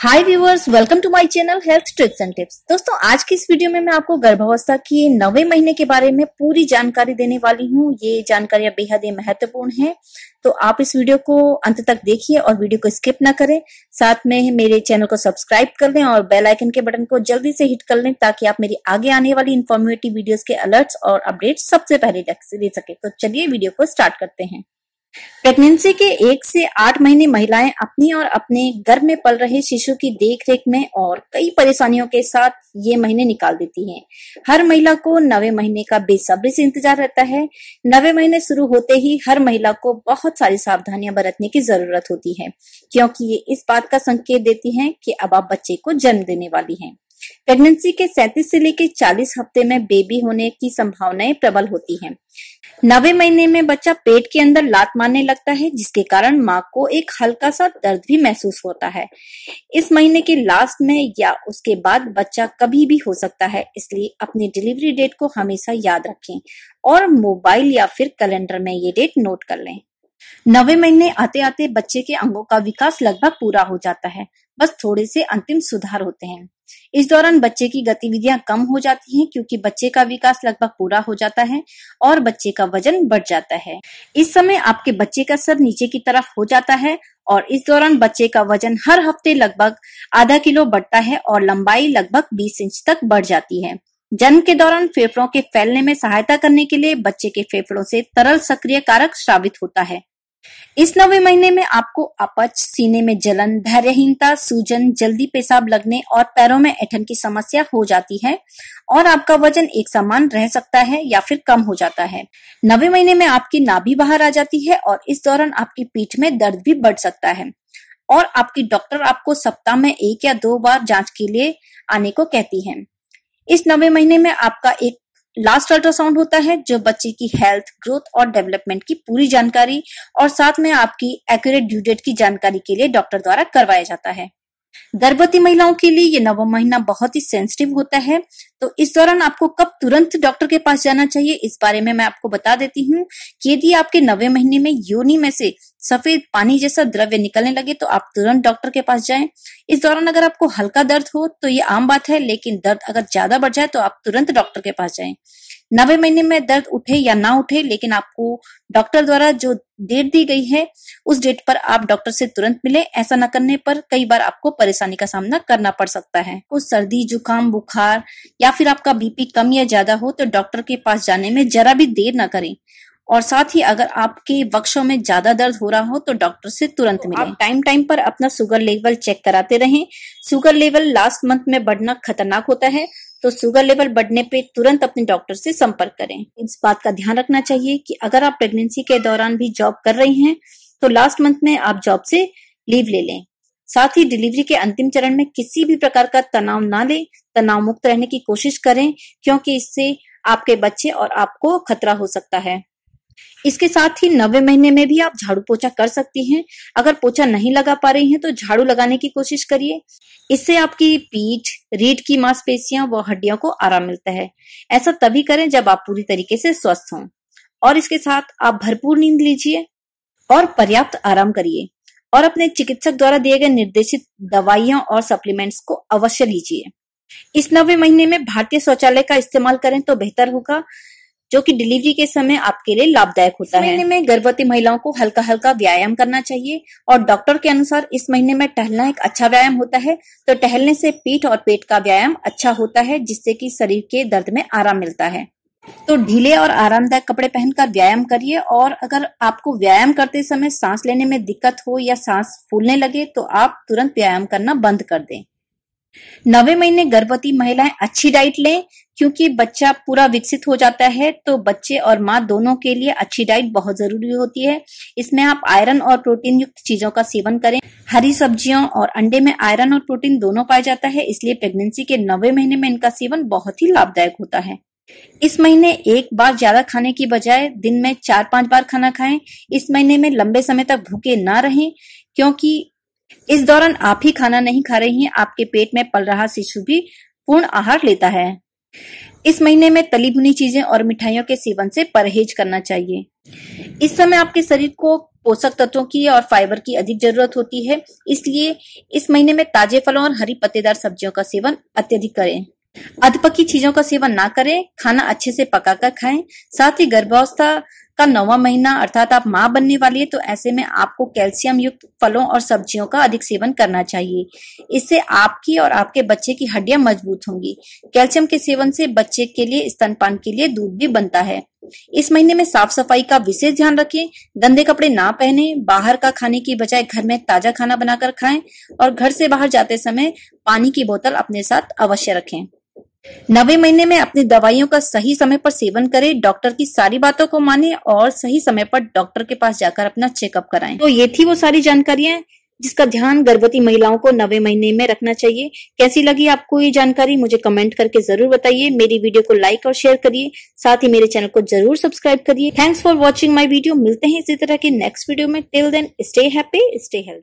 Hi viewers welcome to my channel health tricks and tips दोस्तों, आज की इस वीडियो में मैं आपको गर्भावस्था की नवे महीने के बारे में पूरी जानकारी देने वाली हूँ। ये जानकारियाँ बेहद ही महत्वपूर्ण है। तो आप इस वीडियो को अंत तक देखिए और वीडियो को स्किप ना करें। साथ में मेरे चैनल को सब्सक्राइब कर लें और बेल आइकन के बटन को जल्दी से हिट कर लें ताकि आप मेरी आगे आने वाली इन्फॉर्मेटिव वीडियोस के अलर्ट्स और अपडेट सबसे पहले दे सके। तो चलिए वीडियो को स्टार्ट करते हैं। प्रेगनेंसी के एक से आठ महीने महिलाएँ अपनी और अपने गर्भ में पल रहे शिशु की देखरेख में और कई परेशानियों के साथ ये महीने निकाल देती हैं। हर महिला को नवे महीने का बेसब्री से इंतज़ार रहता है नवे महीने शुरू होते ही हर महिला को बहुत सारी सावधानियाँ बरतने की ज़रूरत होती है, क्योंकि ये इस बात का संकेत देती है कि अब आप बच्चे को जन्म देने वाली हैं। प्रेगनेंसी के 37 से लेकर 40 हफ़्ते में बेबी होने की संभावनाएँ प्रबल होती हैं। नवे महीने में बच्चा पेट के अंदर लात मारने लगता है, जिसके कारण माँ को एक हल्का सा दर्द भी महसूस होता है। इस महीने के लास्ट में या उसके बाद बच्चा कभी भी हो सकता है, इसलिए अपनी डिलीवरी डेट को हमेशा याद रखें और मोबाइल या फिर कैलेंडर में ये डेट नोट कर लें। नवे महीने आते आते बच्चे के अंगों का विकास लगभग पूरा हो जाता है। बस थोड़े से अंतिम सुधार होते हैं। इस दौरान बच्चे की गतिविधियाँ कम हो जाती हैं क्योंकि बच्चे का विकास लगभग पूरा हो जाता है और बच्चे का वज़न बढ़ जाता है। इस समय आपके बच्चे का सर नीचे की तरफ़ हो जाता है और इस दौरान बच्चे का वज़न हर हफ़्ते लगभग आधा किलो बढ़ता है और लंबाई लगभग 20 इंच तक बढ़ जाती है। जन्म के दौरान फेफड़ों के फैलने में सहायता करने के लिए बच्चे के फेफड़ों से तरल सक्रिय कारक श्रावित होता है। इस नवे महीने में आपको अपच, सीने में जलन, धैर्यहीनता, सूजन, जल्दी पेशाब लगने और पैरों में ऐठन की समस्या हो जाती है और आपका वज़न एक समान रह सकता है या फिर कम हो जाता है। नवे महीने में आपकी नाभि बाहर आ जाती है और इस दौरान आपकी पीठ में दर्द भी बढ़ सकता है और आपकी डॉक्टर आपको सप्ताह में एक या दो बार जाँच के लिए आने को कहती है। इस नवे महीने में आपका एक लास्ट अल्ट्रासाउंड होता है, जो बच्चे की हेल्थ ग्रोथ और डेवलपमेंट की पूरी जानकारी और साथ में आपकी एक्यूरेट ड्यू डेट की जानकारी के लिए डॉक्टर द्वारा करवाया जाता है। गर्भवती महिलाओं के लिए ये नवा महीना बहुत ही सेंसिटिव होता है। तो इस दौरान आपको कब तुरंत डॉक्टर के पास जाना चाहिए, इस बारे में मैं आपको बता देती हूँ कि यदि आपके नवे महीने में योनि में से सफ़ेद पानी जैसा द्रव्य निकलने लगे तो आप तुरंत डॉक्टर के पास जाएँ। इस दौरान अगर आपको हल्का दर्द हो तो ये आम बात है, लेकिन दर्द अगर ज़्यादा बढ़ जाए तो आप तुरंत डॉक्टर के पास जाएँ। नवे महीने में दर्द उठे या ना उठे, लेकिन आपको डॉक्टर द्वारा जो डेट दी गई है, उस डेट पर आप डॉक्टर से तुरंत मिले। ऐसा न करने पर कई बार आपको परेशानी का सामना करना पड़ सकता है। कुछ सर्दी, जुकाम, बुखार या फिर आपका बीपी कम या ज़्यादा हो तो डॉक्टर के पास जाने में जरा भी देर न करें। और साथ ही अगर आपके वक्षों में ज़्यादा दर्द हो रहा हो तो डॉक्टर से तुरंत मिले। टाइम टाइम पर अपना शुगर लेवल चेक कराते रहें। शुगर लेवल लास्ट मंथ में बढ़ना खतरनाक होता है। तो शुगर लेवल बढ़ने पे तुरंत अपने डॉक्टर से संपर्क करें। इस बात का ध्यान रखना चाहिए कि अगर आप प्रेगनेंसी के दौरान भी जॉब कर रही हैं तो लास्ट मंथ में आप जॉब से लीव ले लें। साथ ही डिलीवरी के अंतिम चरण में किसी भी प्रकार का तनाव ना लें। तनाव मुक्त रहने की कोशिश करें, क्योंकि इससे आपके बच्चे और आपको खतरा हो सकता है। इसके साथ ही नवे महीने में भी आप झाड़ू पोछा कर सकती हैं। अगर पोछा नहीं लगा पा रही हैं तो झाड़ू लगाने की कोशिश करिए। इससे आपकी पीठ, रीढ़ की मांसपेशियाँ व हड्डियों को आराम मिलता है। ऐसा तभी करें जब आप पूरी तरीके से स्वस्थ हों। और इसके साथ आप भरपूर नींद लीजिए और पर्याप्त आराम करिए। और अपने चिकित्सक द्वारा दिए गए निर्देशित दवाइयाँ और सप्लीमेंट्स को अवश्य लीजिए। इस नवे महीने में भारतीय शौचालय का इस्तेमाल करें तो बेहतर होगा। जो कि डिलीवरी के समय आपके लिए लाभदायक होता है। महीने में गर्भवती महिलाओं को हल्का हल्का व्यायाम करना चाहिए और डॉक्टर के अनुसार इस महीने में टहलना एक अच्छा व्यायाम होता है। तो टहलने से पीठ और पेट का व्यायाम अच्छा होता है जिससे कि शरीर के दर्द में आराम मिलता है। तो ढीले और आरामदायक कपड़े पहनकर व्यायाम करिए और अगर आपको व्यायाम करते समय सांस लेने में दिक्कत हो या सांस फूलने लगे तो आप तुरंत व्यायाम करना बंद कर दें। नवे महीने गर्भवती महिलाएँ अच्छी डाइट लें क्योंकि बच्चा पूरा विकसित हो जाता है तो बच्चे और माँ दोनों के लिए अच्छी डाइट बहुत ज़रूरी होती है। इसमें आप आयरन और प्रोटीन युक्त चीज़ों का सेवन करें। हरी सब्जियों और अंडे में आयरन और प्रोटीन दोनों पाया जाता है, इसलिए प्रेगनेंसी के नवे महीने में इनका सेवन बहुत ही लाभदायक होता है। इस महीने एक बार ज़्यादा खाने की बजाय दिन में चार पाँच बार खाना खाएँ। इस महीने में लंबे समय तक भूखे ना रहें, क्योंकि इस दौरान आप ही खाना नहीं खा रही हैं, आपके पेट में पल रहा शिशु भी पूर्ण आहार लेता है। इस महीने में तली भुनी चीज़ें और मिठाइयों के सेवन से परहेज करना चाहिए। इस समय आपके शरीर को पोषक तत्वों की और फाइबर की अधिक ज़रूरत होती है, इसलिए इस महीने में ताजे फलों और हरी पत्तेदार सब्जियों का सेवन अत्यधिक करें। अधपकी चीज़ों का सेवन ना करें, खाना अच्छे से पकाकर खाएँ, साथ ही गर्भावस्था का नौवा महीना अर्थात आप माँ बनने वाली है तो ऐसे में आपको कैल्शियम युक्त फलों और सब्जियों का अधिक सेवन करना चाहिए। इससे आपकी और आपके बच्चे की हड्डियाँ मज़बूत होंगी। कैल्शियम के सेवन से बच्चे के लिए स्तनपान के लिए दूध भी बनता है। इस महीने में साफ़ सफ़ाई का विशेष ध्यान रखें। गंदे कपड़े ना पहने। बाहर का खाने की बजाय घर में ताज़ा खाना बनाकर खाएँ और घर से बाहर जाते समय पानी की बोतल अपने साथ अवश्य रखें। नवे महीने में अपनी दवाइयों का सही समय पर सेवन करें, डॉक्टर की सारी बातों को माने और सही समय पर डॉक्टर के पास जाकर अपना चेकअप कराएँ। तो ये थी वो सारी जानकारियाँ जिसका ध्यान गर्भवती महिलाओं को नवे महीने में रखना चाहिए। कैसी लगी आपको ये जानकारी, मुझे कमेंट करके ज़रूर बताइए। मेरी वीडियो को लाइक और शेयर करिए। साथ ही मेरे चैनल को ज़रूर सब्सक्राइब करिए। Thanks for watching my video मिलते हैं इसी तरह के नेक्स्ट वीडियो में। Till then stay happy stay health